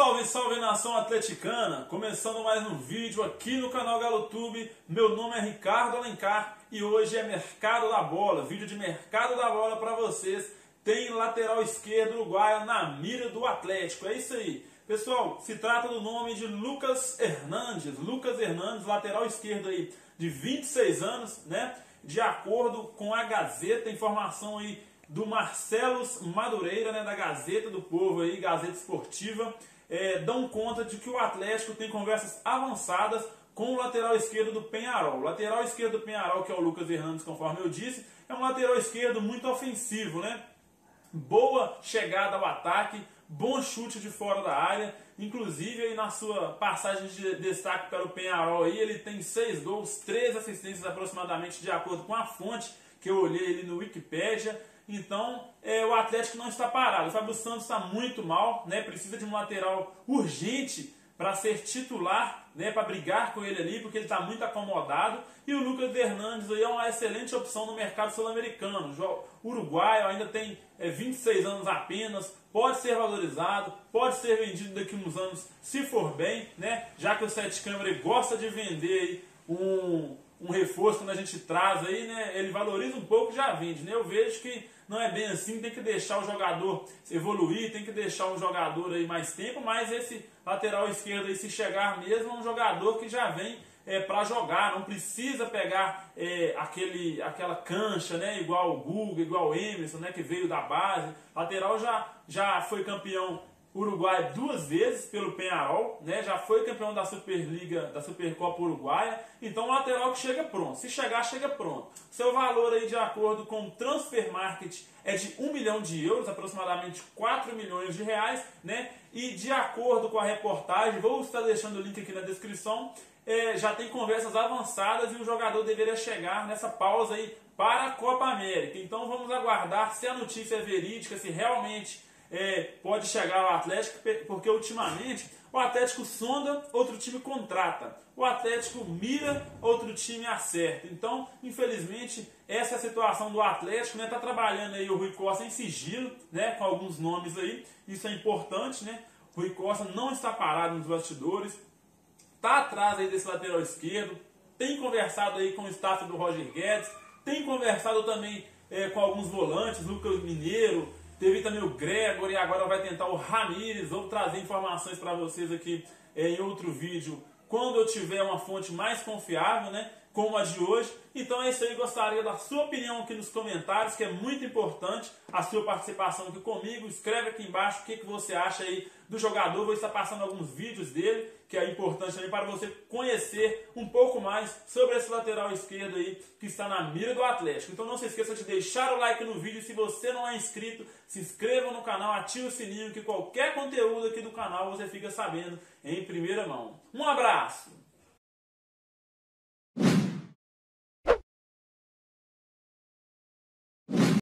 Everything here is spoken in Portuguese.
Salve, salve nação atleticana! Começando mais um vídeo aqui no canal GaloTube. Meu nome é Ricardo Alencar e hoje é Mercado da Bola, vídeo de Mercado da Bola para vocês. Tem lateral esquerdo uruguaio na mira do Atlético, é isso aí. Pessoal, se trata do nome de Lucas Hernandes. Lucas Hernandes, lateral esquerdo aí de 26 anos, né? De acordo com a Gazeta, informação aí do Marcelos Madureira, né, da Gazeta do Povo aí, Gazeta Esportiva é, dão conta de que o Atlético tem conversas avançadas com o lateral esquerdo do Penharol. O lateral esquerdo do Penharol, que é o Lucas Hernandes, conforme eu disse, é um lateral esquerdo muito ofensivo, né? Boa chegada ao ataque, bom chute de fora da área. Inclusive, aí na sua passagem de destaque pelo Penharol, aí, ele tem seis gols, três assistências aproximadamente, de acordo com a fonte que eu olhei ele no Wikipedia. Então, é, o Atlético não está parado. O Fábio Santos está muito mal, né? Precisa de um lateral urgente para ser titular, né? Para brigar com ele ali, porque ele está muito acomodado. E o Lucas Hernandes aí é uma excelente opção no mercado sul-americano. Uruguaio ainda tem é, 26 anos apenas, pode ser valorizado, pode ser vendido daqui uns anos, se for bem, né? Já que o Sete Câmara gosta de vender um um reforço quando a gente traz aí, né? Ele valoriza um pouco já vende, né? Eu vejo que não é bem assim, tem que deixar o jogador evoluir, tem que deixar o jogador aí mais tempo, mas esse lateral esquerdo aí, se chegar mesmo, é um jogador que já vem é, para jogar, não precisa pegar é, aquele, aquela cancha, né? Igual o Guga, igual o Emerson, né? Que veio da base. Lateral já, já foi campeão Uruguai duas vezes pelo Penharol, né? Já foi campeão da Superliga, da Supercopa Uruguaia. Então, lateral que chega pronto. Se chegar, chega pronto. Seu valor aí, de acordo com o Transfer Market, é de 1 milhão de euros, aproximadamente 4 milhões de reais, né? E de acordo com a reportagem, vou estar deixando o link aqui na descrição, é, já tem conversas avançadas e o jogador deveria chegar nessa pausa aí para a Copa América. Então vamos aguardar se a notícia é verídica, se realmente é, pode chegar ao Atlético, porque ultimamente o Atlético sonda, outro time contrata. O Atlético mira, outro time acerta. Então, infelizmente, essa é a situação do Atlético, né? Tá trabalhando aí o Rui Costa em sigilo, né? Com alguns nomes aí. Isso é importante, né? O Rui Costa não está parado nos bastidores. Tá atrás aí desse lateral esquerdo. Tem conversado aí com o staff do Roger Guedes. Tem conversado também é, com alguns volantes, Lucas Mineiro, Teve também o Gregor e agora vai tentar o Ramires. Vou trazer informações para vocês aqui em outro vídeo quando eu tiver uma fonte mais confiável, né? Como a de hoje. Então é isso aí, gostaria da sua opinião aqui nos comentários, que é muito importante a sua participação aqui comigo. Escreve aqui embaixo o que, que você acha aí do jogador. Vou estar passando alguns vídeos dele, que é importante também para você conhecer um pouco mais sobre esse lateral esquerdo aí que está na mira do Atlético. Então não se esqueça de deixar o like no vídeo. Se você não é inscrito, se inscreva no canal, ative o sininho que qualquer conteúdo aqui do canal você fica sabendo em primeira mão. Um abraço!